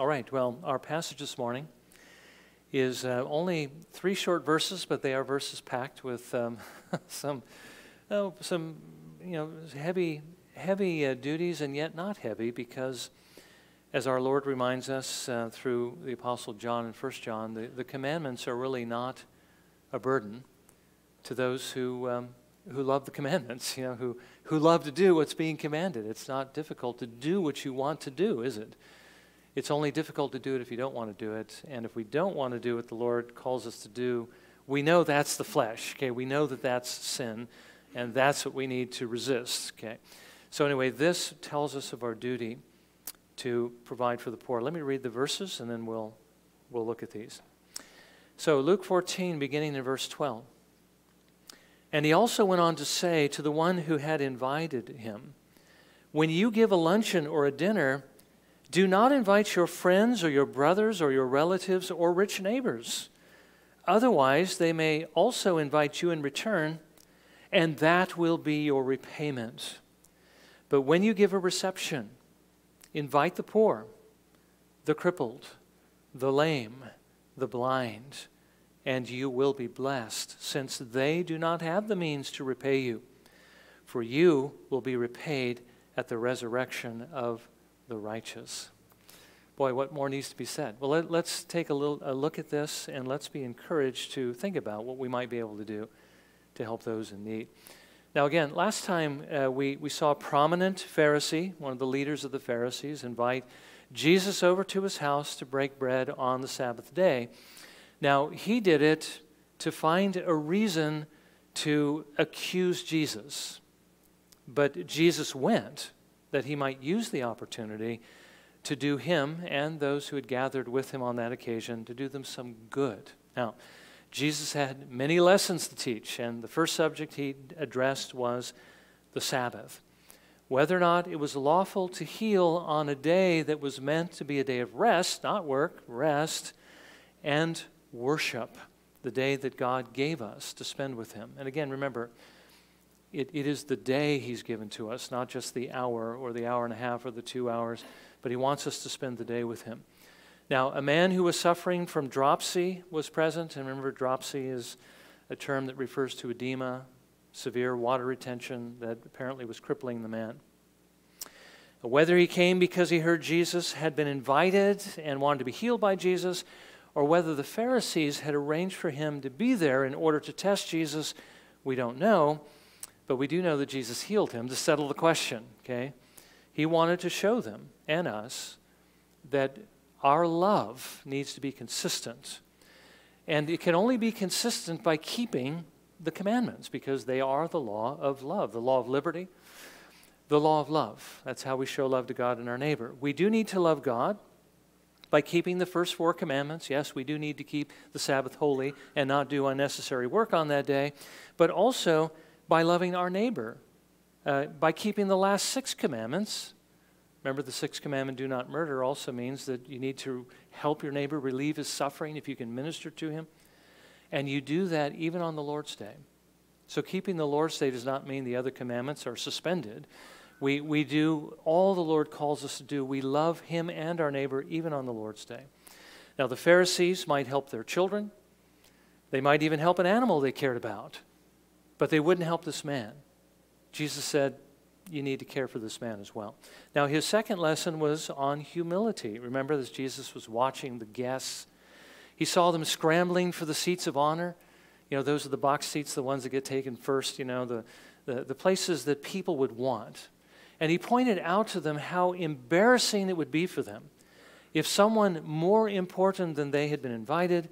All right, well, our passage this morning is uh, only three short verses, but they are verses packed with um, some, oh, some, you know, heavy, heavy uh, duties, and yet not heavy, because as our Lord reminds us uh, through the Apostle John in 1 John, the, the commandments are really not a burden to those who, um, who love the commandments, you know, who, who love to do what's being commanded. It's not difficult to do what you want to do, is it? It's only difficult to do it if you don't want to do it. And if we don't want to do what the Lord calls us to do, we know that's the flesh, okay? We know that that's sin, and that's what we need to resist, okay? So, anyway, this tells us of our duty to provide for the poor. Let me read the verses, and then we'll, we'll look at these. So, Luke 14, beginning in verse 12. And he also went on to say to the one who had invited him, When you give a luncheon or a dinner, do not invite your friends or your brothers or your relatives or rich neighbors. Otherwise, they may also invite you in return, and that will be your repayment. But when you give a reception, invite the poor, the crippled, the lame, the blind, and you will be blessed, since they do not have the means to repay you. For you will be repaid at the resurrection of the righteous. Boy, what more needs to be said? Well, let, us take a, little, a look at this and let's be encouraged to think about what we might be able to do to help those in need. Now, again, last time uh, we, we saw a prominent Pharisee, one of the leaders of the Pharisees, invite Jesus over to his house to break bread on the Sabbath day. Now, he did it to find a reason to accuse Jesus. But Jesus went that he might use the opportunity to do him and those who had gathered with him on that occasion to do them some good. Now, Jesus had many lessons to teach, and the first subject he addressed was the Sabbath. Whether or not it was lawful to heal on a day that was meant to be a day of rest, not work, rest, and worship, the day that God gave us to spend with Him. And again, remember, it, it is the day He's given to us, not just the hour or the hour and a half or the two hours, but He wants us to spend the day with Him. Now, a man who was suffering from dropsy was present. And remember, dropsy is a term that refers to edema, severe water retention that apparently was crippling the man. Whether he came because he heard Jesus had been invited and wanted to be healed by Jesus, or whether the Pharisees had arranged for him to be there in order to test Jesus, we don't know. But we do know that Jesus healed him to settle the question, okay? He wanted to show them and us that our love needs to be consistent. And it can only be consistent by keeping the commandments because they are the law of love, the law of liberty, the law of love. That's how we show love to God and our neighbor. We do need to love God by keeping the first four commandments. Yes, we do need to keep the Sabbath holy and not do unnecessary work on that day, but also by loving our neighbor, uh, by keeping the last six commandments. Remember, the sixth commandment, do not murder, also means that you need to help your neighbor relieve his suffering if you can minister to him. And you do that even on the Lord's Day. So, keeping the Lord's Day does not mean the other commandments are suspended. We, we do all the Lord calls us to do. We love Him and our neighbor even on the Lord's Day. Now, the Pharisees might help their children, they might even help an animal they cared about, but they wouldn't help this man. Jesus said, You need to care for this man as well. Now, his second lesson was on humility. Remember that Jesus was watching the guests, he saw them scrambling for the seats of honor. You know, those are the box seats, the ones that get taken first, you know, the, the, the places that people would want. And he pointed out to them how embarrassing it would be for them if someone more important than they had been invited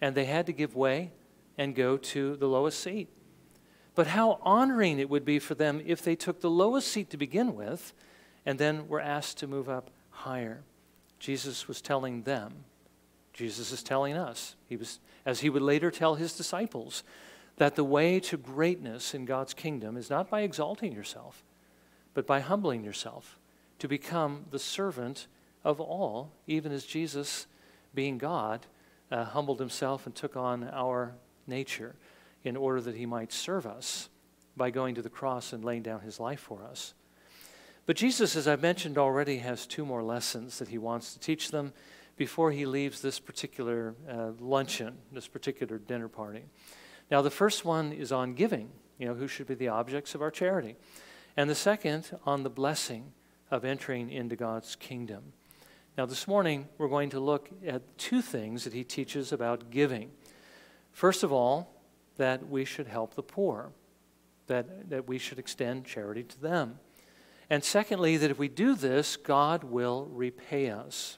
and they had to give way and go to the lowest seat. But how honoring it would be for them if they took the lowest seat to begin with and then were asked to move up higher. Jesus was telling them, Jesus is telling us, he was, as he would later tell his disciples, that the way to greatness in God's kingdom is not by exalting yourself, but by humbling yourself to become the servant of all, even as Jesus, being God, uh, humbled himself and took on our nature in order that he might serve us by going to the cross and laying down his life for us. But Jesus, as I've mentioned already, has two more lessons that he wants to teach them before he leaves this particular uh, luncheon, this particular dinner party. Now, the first one is on giving, you know, who should be the objects of our charity. And the second on the blessing of entering into God's kingdom. Now, this morning, we're going to look at two things that he teaches about giving. First of all, that we should help the poor, that, that we should extend charity to them. And secondly, that if we do this, God will repay us.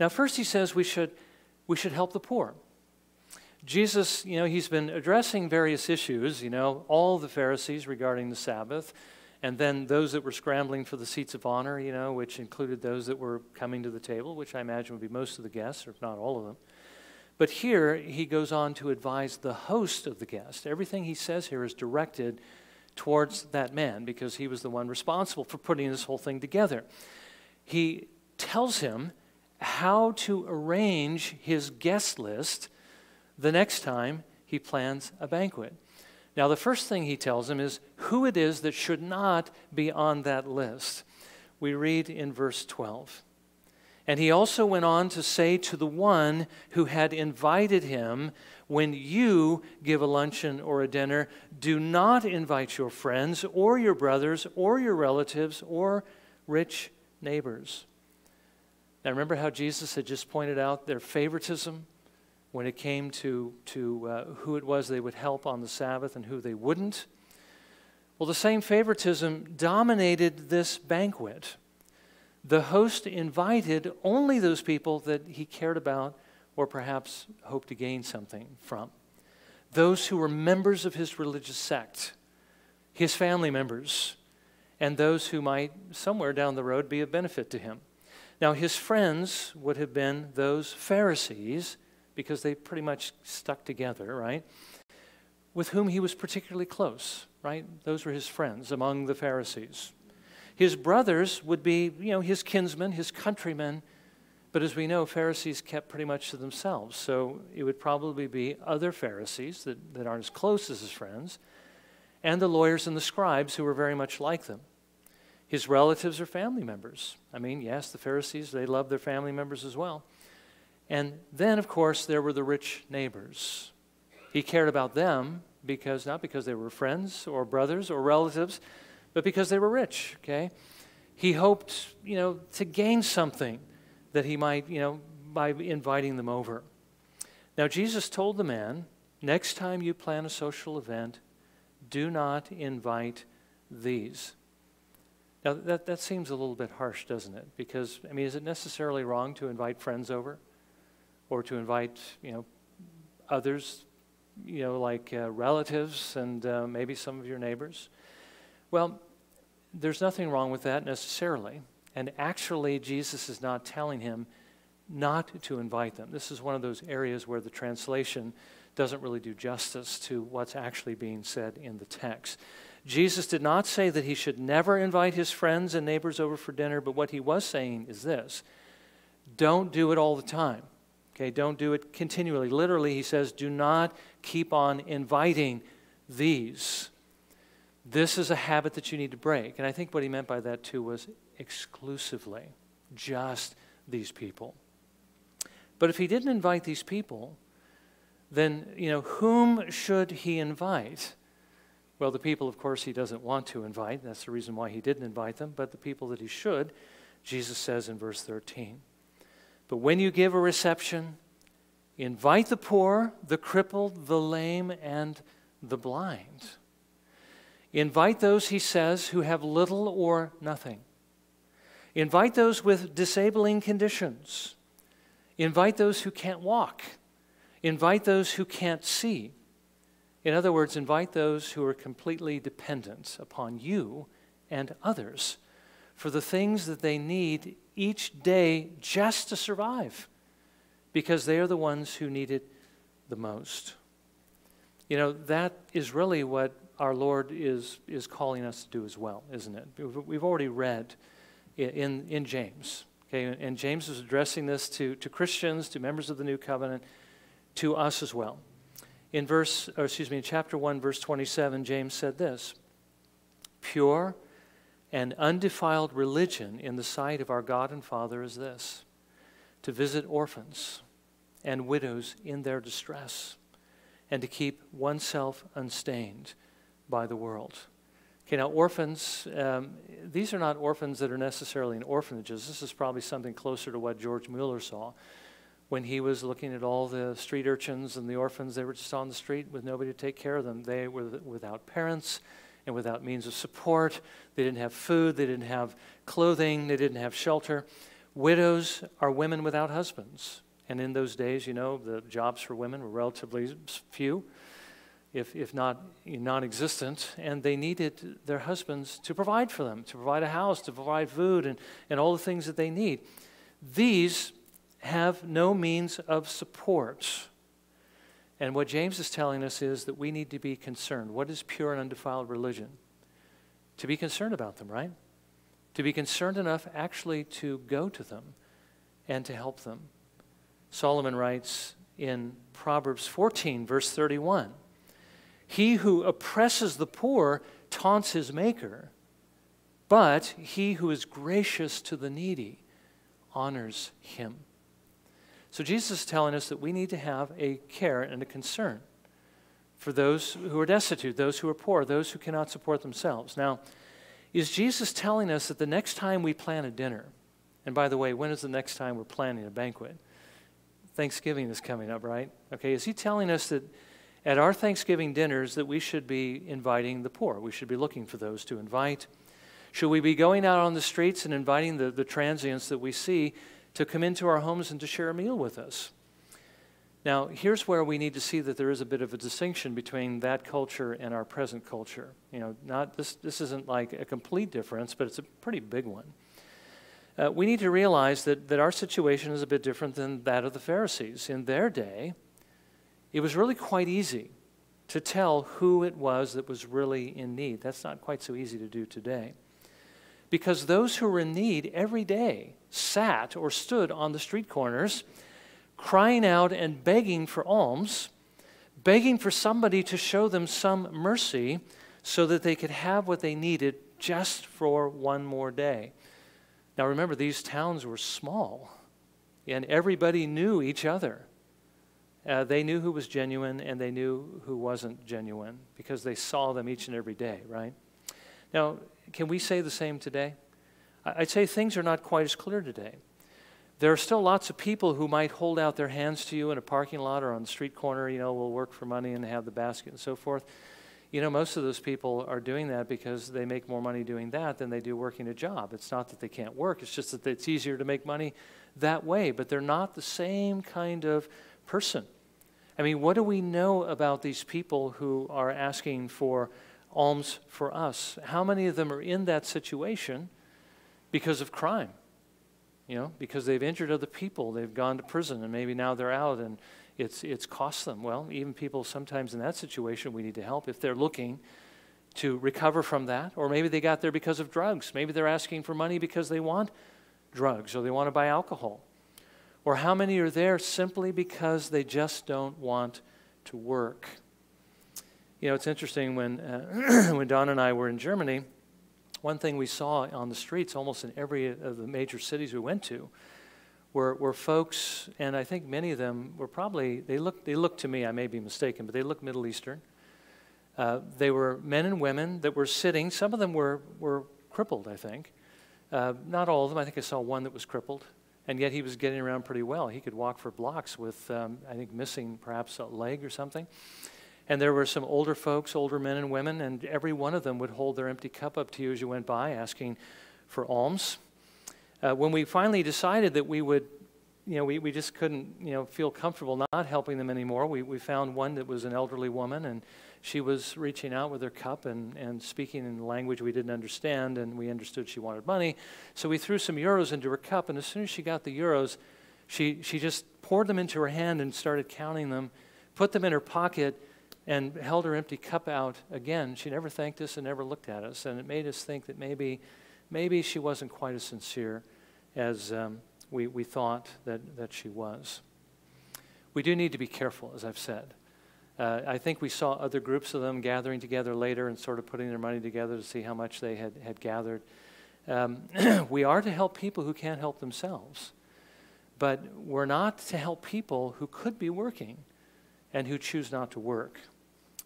Now, first, he says we should, we should help the poor. Jesus, you know, he's been addressing various issues, you know, all the Pharisees regarding the Sabbath, and then those that were scrambling for the seats of honor, you know, which included those that were coming to the table, which I imagine would be most of the guests, or if not all of them. But here, he goes on to advise the host of the guest. Everything he says here is directed towards that man because he was the one responsible for putting this whole thing together. He tells him how to arrange his guest list the next time he plans a banquet. Now, the first thing he tells him is who it is that should not be on that list. We read in verse 12. And he also went on to say to the one who had invited him, When you give a luncheon or a dinner, do not invite your friends or your brothers or your relatives or rich neighbors. Now, remember how Jesus had just pointed out their favoritism when it came to, to uh, who it was they would help on the Sabbath and who they wouldn't? Well, the same favoritism dominated this banquet the host invited only those people that he cared about or perhaps hoped to gain something from. Those who were members of his religious sect, his family members, and those who might somewhere down the road be of benefit to him. Now, his friends would have been those Pharisees, because they pretty much stuck together, right? With whom he was particularly close, right? Those were his friends among the Pharisees. His brothers would be, you know, his kinsmen, his countrymen. But as we know, Pharisees kept pretty much to themselves. So it would probably be other Pharisees that, that aren't as close as his friends, and the lawyers and the scribes who were very much like them. His relatives or family members. I mean, yes, the Pharisees, they loved their family members as well. And then, of course, there were the rich neighbors. He cared about them because, not because they were friends or brothers or relatives, but because they were rich, okay? He hoped, you know, to gain something that he might, you know, by inviting them over. Now, Jesus told the man, next time you plan a social event, do not invite these. Now, that, that seems a little bit harsh, doesn't it? Because, I mean, is it necessarily wrong to invite friends over? Or to invite, you know, others, you know, like uh, relatives and uh, maybe some of your neighbors? Well, there's nothing wrong with that necessarily. And actually, Jesus is not telling him not to invite them. This is one of those areas where the translation doesn't really do justice to what's actually being said in the text. Jesus did not say that he should never invite his friends and neighbors over for dinner, but what he was saying is this don't do it all the time. Okay, don't do it continually. Literally, he says, do not keep on inviting these. This is a habit that you need to break. And I think what he meant by that too was exclusively just these people. But if he didn't invite these people, then, you know, whom should he invite? Well, the people, of course, he doesn't want to invite. That's the reason why he didn't invite them. But the people that he should, Jesus says in verse 13. But when you give a reception, invite the poor, the crippled, the lame, and the blind. Invite those, he says, who have little or nothing. Invite those with disabling conditions. Invite those who can't walk. Invite those who can't see. In other words, invite those who are completely dependent upon you and others for the things that they need each day just to survive because they are the ones who need it the most. You know, that is really what our Lord is, is calling us to do as well, isn't it? We've already read in, in James. Okay, and James is addressing this to, to Christians, to members of the new covenant, to us as well. In verse, or excuse me, in chapter 1, verse 27, James said this Pure and undefiled religion in the sight of our God and Father is this to visit orphans and widows in their distress, and to keep oneself unstained by the world. Okay, now orphans, um, these are not orphans that are necessarily in orphanages. This is probably something closer to what George Mueller saw when he was looking at all the street urchins and the orphans. They were just on the street with nobody to take care of them. They were without parents and without means of support. They didn't have food, they didn't have clothing, they didn't have shelter. Widows are women without husbands. And in those days, you know, the jobs for women were relatively few, if, if not non existent, and they needed their husbands to provide for them, to provide a house, to provide food, and, and all the things that they need. These have no means of support. And what James is telling us is that we need to be concerned. What is pure and undefiled religion? To be concerned about them, right? To be concerned enough actually to go to them and to help them. Solomon writes in Proverbs 14, verse 31 He who oppresses the poor taunts his maker, but he who is gracious to the needy honors him. So Jesus is telling us that we need to have a care and a concern for those who are destitute, those who are poor, those who cannot support themselves. Now, is Jesus telling us that the next time we plan a dinner, and by the way, when is the next time we're planning a banquet? Thanksgiving is coming up, right? Okay, is he telling us that at our Thanksgiving dinners that we should be inviting the poor? We should be looking for those to invite. Should we be going out on the streets and inviting the, the transients that we see to come into our homes and to share a meal with us? Now, here's where we need to see that there is a bit of a distinction between that culture and our present culture. You know, not this, this isn't like a complete difference, but it's a pretty big one uh, we need to realize that, that our situation is a bit different than that of the Pharisees. In their day, it was really quite easy to tell who it was that was really in need. That's not quite so easy to do today. Because those who were in need every day sat or stood on the street corners, crying out and begging for alms, begging for somebody to show them some mercy so that they could have what they needed just for one more day. Now remember, these towns were small, and everybody knew each other. Uh, they knew who was genuine and they knew who wasn't genuine because they saw them each and every day, right? Now, can we say the same today? I'd say things are not quite as clear today. There are still lots of people who might hold out their hands to you in a parking lot or on the street corner, you know, will work for money and have the basket and so forth. You know, most of those people are doing that because they make more money doing that than they do working a job. It's not that they can't work, it's just that it's easier to make money that way, but they're not the same kind of person. I mean, what do we know about these people who are asking for alms for us? How many of them are in that situation because of crime? You know, because they've injured other people, they've gone to prison, and maybe now they're out and it's, it's cost them. Well, even people sometimes in that situation, we need to help if they're looking to recover from that. Or maybe they got there because of drugs. Maybe they're asking for money because they want drugs or they want to buy alcohol. Or how many are there simply because they just don't want to work? You know, it's interesting when, uh, when Don and I were in Germany, one thing we saw on the streets almost in every of the major cities we went to were, were folks, and I think many of them were probably, they looked, they looked to me, I may be mistaken, but they looked Middle Eastern. Uh, they were men and women that were sitting. Some of them were, were crippled, I think. Uh, not all of them. I think I saw one that was crippled, and yet he was getting around pretty well. He could walk for blocks with, um, I think, missing perhaps a leg or something. And there were some older folks, older men and women, and every one of them would hold their empty cup up to you as you went by, asking for alms uh, when we finally decided that we would, you know, we, we just couldn't, you know, feel comfortable not helping them anymore, we, we found one that was an elderly woman, and she was reaching out with her cup and, and speaking in language we didn't understand, and we understood she wanted money. So we threw some euros into her cup, and as soon as she got the euros, she, she just poured them into her hand and started counting them, put them in her pocket, and held her empty cup out again. She never thanked us and never looked at us, and it made us think that maybe maybe she wasn't quite as sincere as um, we, we thought that, that she was. We do need to be careful, as I've said. Uh, I think we saw other groups of them gathering together later and sort of putting their money together to see how much they had, had gathered. Um, we are to help people who can't help themselves, but we're not to help people who could be working and who choose not to work.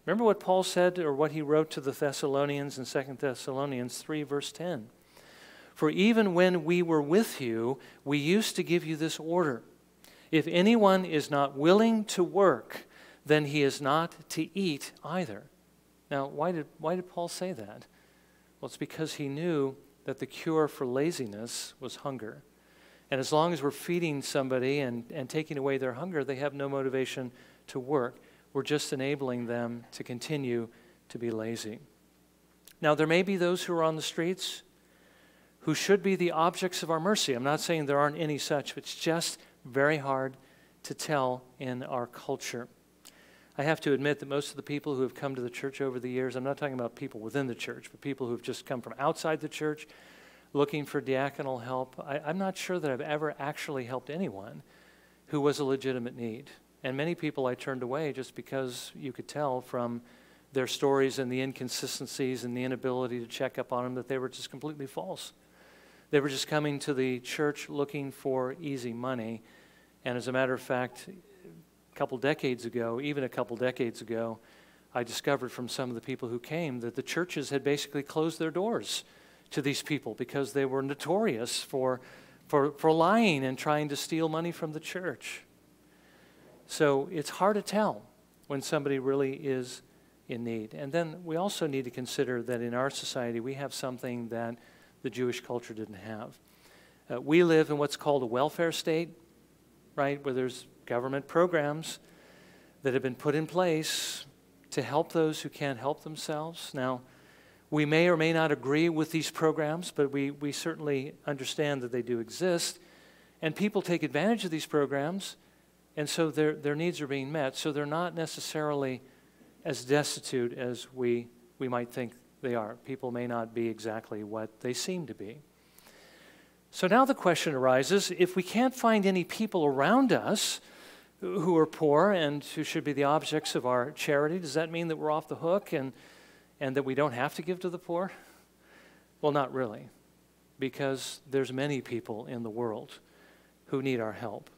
Remember what Paul said or what he wrote to the Thessalonians in 2 Thessalonians 3, verse 10. For even when we were with you, we used to give you this order If anyone is not willing to work, then he is not to eat either. Now, why did, why did Paul say that? Well, it's because he knew that the cure for laziness was hunger. And as long as we're feeding somebody and, and taking away their hunger, they have no motivation to work. We're just enabling them to continue to be lazy. Now, there may be those who are on the streets who should be the objects of our mercy. I'm not saying there aren't any such, it's just very hard to tell in our culture. I have to admit that most of the people who have come to the church over the years, I'm not talking about people within the church, but people who have just come from outside the church looking for diaconal help, I, am not sure that I've ever actually helped anyone who was a legitimate need. And many people I turned away just because you could tell from their stories and the inconsistencies and the inability to check up on them that they were just completely false. They were just coming to the church looking for easy money. And as a matter of fact, a couple decades ago, even a couple decades ago, I discovered from some of the people who came that the churches had basically closed their doors to these people because they were notorious for, for, for lying and trying to steal money from the church. So it's hard to tell when somebody really is in need. And then we also need to consider that in our society we have something that the Jewish culture didn't have. Uh, we live in what's called a welfare state, right, where there's government programs that have been put in place to help those who can't help themselves. Now, we may or may not agree with these programs, but we, we certainly understand that they do exist. And people take advantage of these programs and so their, their needs are being met. So they're not necessarily as destitute as we, we might think they are. People may not be exactly what they seem to be. So now the question arises if we can't find any people around us who are poor and who should be the objects of our charity, does that mean that we're off the hook and, and that we don't have to give to the poor? Well, not really, because there's many people in the world who need our help.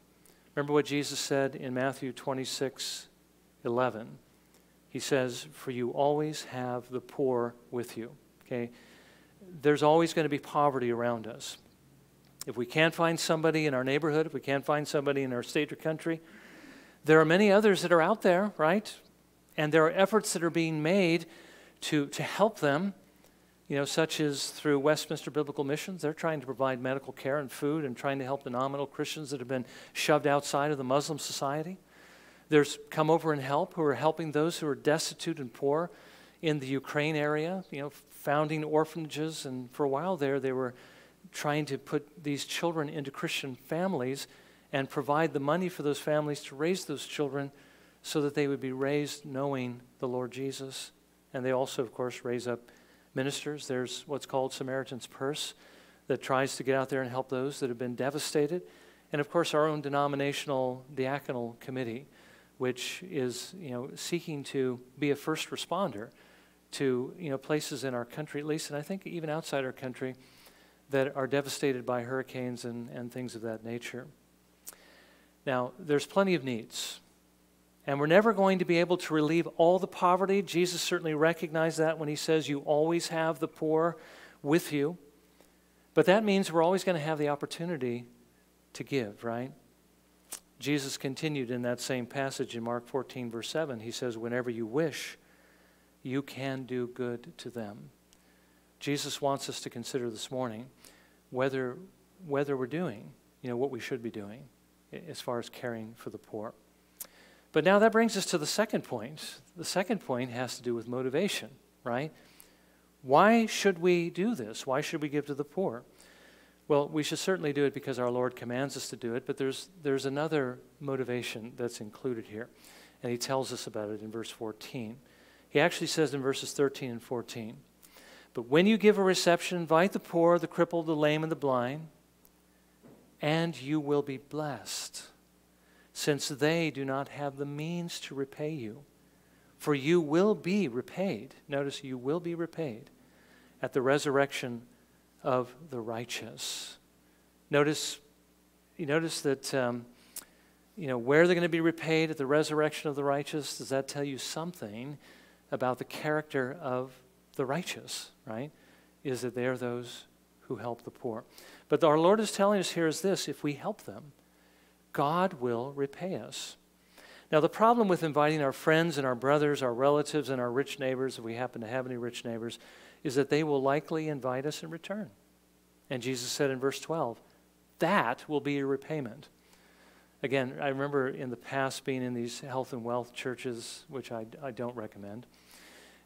Remember what Jesus said in Matthew 26 11? He says, For you always have the poor with you. Okay? There's always going to be poverty around us. If we can't find somebody in our neighborhood, if we can't find somebody in our state or country, there are many others that are out there, right? And there are efforts that are being made to, to help them you know, such as through Westminster Biblical Missions. They're trying to provide medical care and food and trying to help the nominal Christians that have been shoved outside of the Muslim society. There's Come Over and Help, who are helping those who are destitute and poor in the Ukraine area, you know, founding orphanages. And for a while there, they were trying to put these children into Christian families and provide the money for those families to raise those children so that they would be raised knowing the Lord Jesus. And they also, of course, raise up ministers. There's what's called Samaritan's Purse that tries to get out there and help those that have been devastated. And of course, our own denominational diaconal committee, which is you know, seeking to be a first responder to you know, places in our country, at least, and I think even outside our country, that are devastated by hurricanes and, and things of that nature. Now, there's plenty of needs. And we're never going to be able to relieve all the poverty. Jesus certainly recognized that when he says, You always have the poor with you. But that means we're always going to have the opportunity to give, right? Jesus continued in that same passage in Mark 14, verse 7. He says, Whenever you wish, you can do good to them. Jesus wants us to consider this morning whether, whether we're doing you know, what we should be doing as far as caring for the poor. But now that brings us to the second point. The second point has to do with motivation, right? Why should we do this? Why should we give to the poor? Well, we should certainly do it because our Lord commands us to do it, but there's, there's another motivation that's included here. And he tells us about it in verse 14. He actually says in verses 13 and 14 But when you give a reception, invite the poor, the crippled, the lame, and the blind, and you will be blessed since they do not have the means to repay you. For you will be repaid. Notice, you will be repaid at the resurrection of the righteous. Notice, you notice that, um, you know, where they're going to be repaid at the resurrection of the righteous. Does that tell you something about the character of the righteous, right? Is that they are those who help the poor. But our Lord is telling us here is this if we help them, God will repay us. Now, the problem with inviting our friends and our brothers, our relatives, and our rich neighbors, if we happen to have any rich neighbors, is that they will likely invite us in return. And Jesus said in verse 12, that will be your repayment. Again, I remember in the past being in these health and wealth churches, which I, I don't recommend.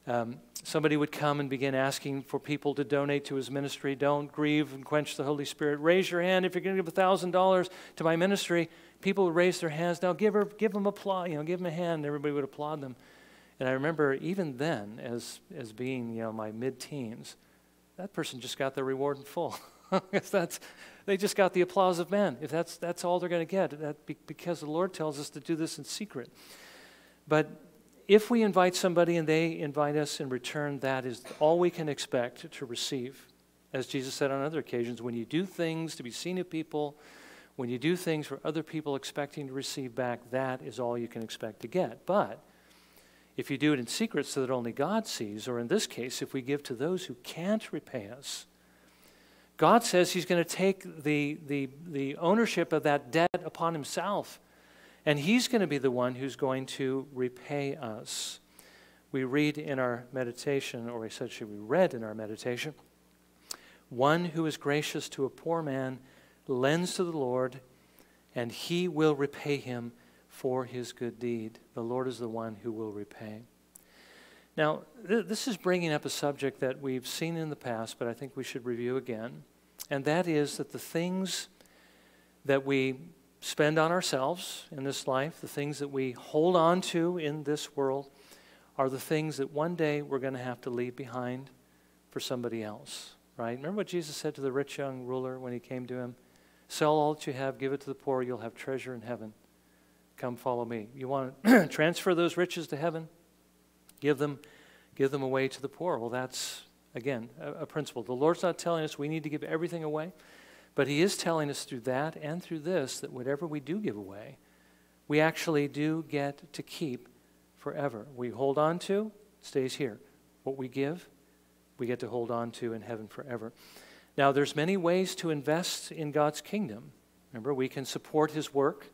Um, somebody would come and begin asking for people to donate to his ministry. Don't grieve and quench the Holy Spirit. Raise your hand if you're going to give $1,000 to my ministry. People would raise their hands. Now give, her, give them applause, you know, give them a hand. Everybody would applaud them. And I remember even then, as, as being, you know, my mid-teens, that person just got their reward in full. that's, they just got the applause of men. If that's, that's all they're going to get, that be, because the Lord tells us to do this in secret. But if we invite somebody and they invite us in return, that is all we can expect to receive. As Jesus said on other occasions, when you do things to be seen of people, when you do things for other people expecting to receive back, that is all you can expect to get. But if you do it in secret so that only God sees, or in this case, if we give to those who can't repay us, God says He's going to take the, the, the ownership of that debt upon Himself. And He's going to be the one who's going to repay us. We read in our meditation, or essentially we read in our meditation, one who is gracious to a poor man lends to the Lord, and he will repay him for his good deed. The Lord is the one who will repay. Now, th- this is bringing up a subject that we've seen in the past, but I think we should review again. And that is that the things that we spend on ourselves in this life, the things that we hold on to in this world, are the things that one day we're going to have to leave behind for somebody else, right? Remember what Jesus said to the rich young ruler when he came to him? Sell all that you have, give it to the poor, you'll have treasure in heaven. Come follow me. You want to transfer those riches to heaven? Give them, give them away to the poor. Well, that's, again, a, a principle. The Lord's not telling us we need to give everything away. But he is telling us through that and through this that whatever we do give away, we actually do get to keep forever. We hold on to, stays here. What we give, we get to hold on to in heaven forever. Now, there's many ways to invest in God's kingdom. Remember, we can support his work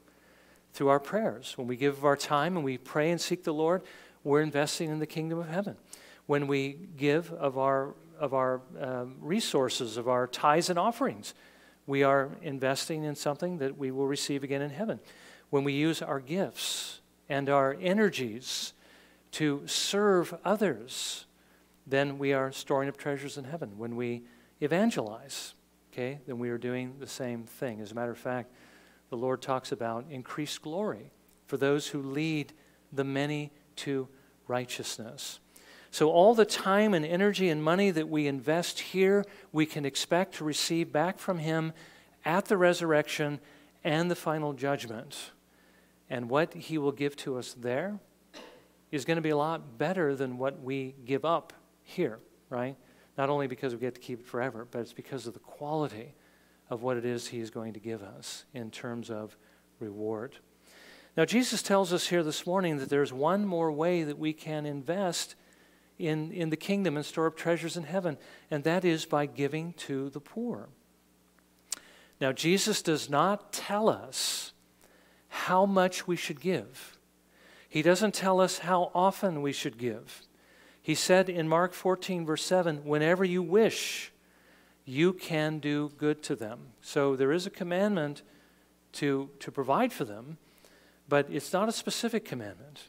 through our prayers. When we give of our time and we pray and seek the Lord, we're investing in the kingdom of heaven. When we give of our, of our um, resources, of our tithes and offerings, we are investing in something that we will receive again in heaven. When we use our gifts and our energies to serve others, then we are storing up treasures in heaven. When we evangelize, okay, then we are doing the same thing. As a matter of fact, the Lord talks about increased glory for those who lead the many to righteousness. So, all the time and energy and money that we invest here, we can expect to receive back from Him at the resurrection and the final judgment. And what He will give to us there is going to be a lot better than what we give up here, right? Not only because we get to keep it forever, but it's because of the quality of what it is He is going to give us in terms of reward. Now, Jesus tells us here this morning that there's one more way that we can invest in, in the kingdom and store up treasures in heaven, and that is by giving to the poor. Now, Jesus does not tell us how much we should give. He doesn't tell us how often we should give. He said in Mark 14, verse 7, whenever you wish, you can do good to them. So there is a commandment to, to provide for them, but it's not a specific commandment.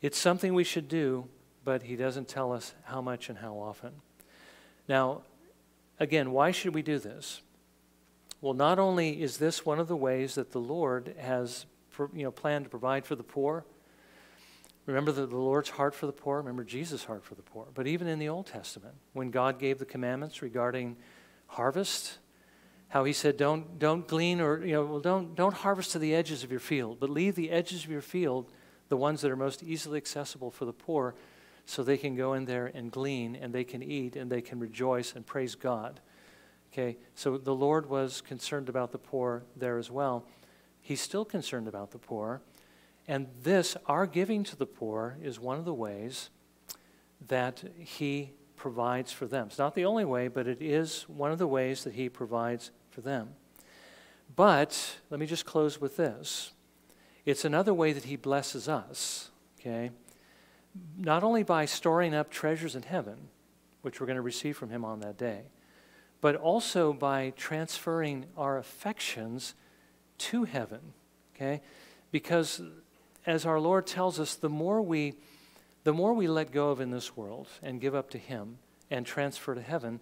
It's something we should do but he doesn't tell us how much and how often. Now, again, why should we do this? Well, not only is this one of the ways that the Lord has you know, planned to provide for the poor. Remember the, the Lord's heart for the poor. Remember Jesus' heart for the poor. But even in the Old Testament, when God gave the commandments regarding harvest, how he said, don't, don't glean or, you know, well, don't, don't harvest to the edges of your field, but leave the edges of your field the ones that are most easily accessible for the poor, so they can go in there and glean and they can eat and they can rejoice and praise God. Okay, so the Lord was concerned about the poor there as well. He's still concerned about the poor. And this, our giving to the poor, is one of the ways that He provides for them. It's not the only way, but it is one of the ways that He provides for them. But let me just close with this it's another way that He blesses us, okay? Not only by storing up treasures in heaven, which we're going to receive from Him on that day, but also by transferring our affections to heaven, okay? Because as our Lord tells us, the more we the more we let go of in this world and give up to him and transfer to heaven,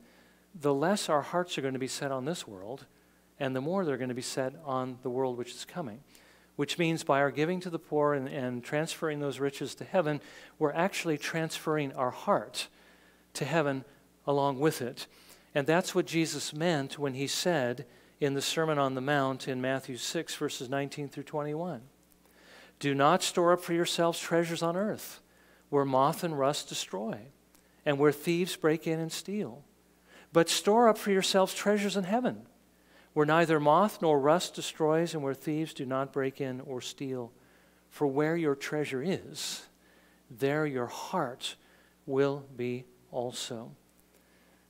the less our hearts are going to be set on this world and the more they're going to be set on the world which is coming. Which means by our giving to the poor and, and transferring those riches to heaven, we're actually transferring our heart to heaven along with it. And that's what Jesus meant when he said in the Sermon on the Mount in Matthew 6, verses 19 through 21 Do not store up for yourselves treasures on earth, where moth and rust destroy, and where thieves break in and steal. But store up for yourselves treasures in heaven, where neither moth nor rust destroys, and where thieves do not break in or steal. For where your treasure is, there your heart will be also.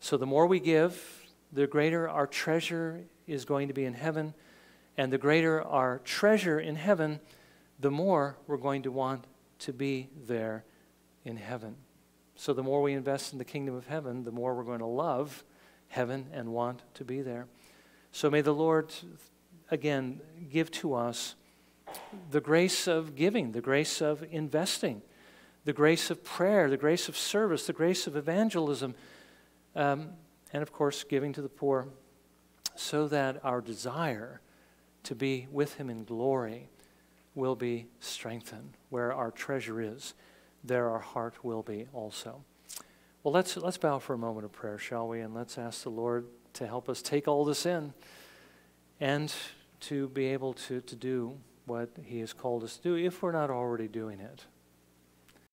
So the more we give, the greater our treasure is going to be in heaven. And the greater our treasure in heaven, the more we're going to want to be there in heaven. So the more we invest in the kingdom of heaven, the more we're going to love heaven and want to be there. So may the Lord, again, give to us the grace of giving, the grace of investing, the grace of prayer, the grace of service, the grace of evangelism um, and of course, giving to the poor, so that our desire to be with Him in glory will be strengthened. Where our treasure is, there our heart will be also. Well, let's, let's bow for a moment of prayer, shall we? And let's ask the Lord to help us take all this in and to be able to, to do what He has called us to do if we're not already doing it.